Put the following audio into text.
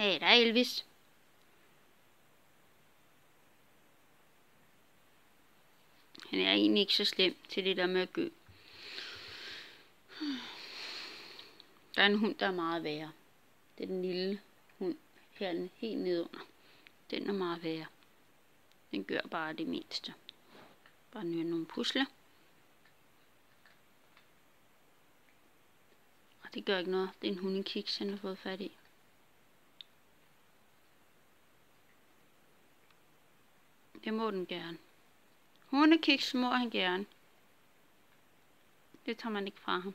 Hey, der er Elvis. Han er egentlig ikke så slem til det der med at gø. Der er en hund, der er meget værre. Det er den lille hund her helt nedunder. Den er meget værre. Den gør bare det mindste. Bare nye nogle pusler. Og det gør ikke noget. Det er en hundekiks, han har fået fat i. Det må den gerne. Hundekiks må han gerne. Det tager man ikke fra ham.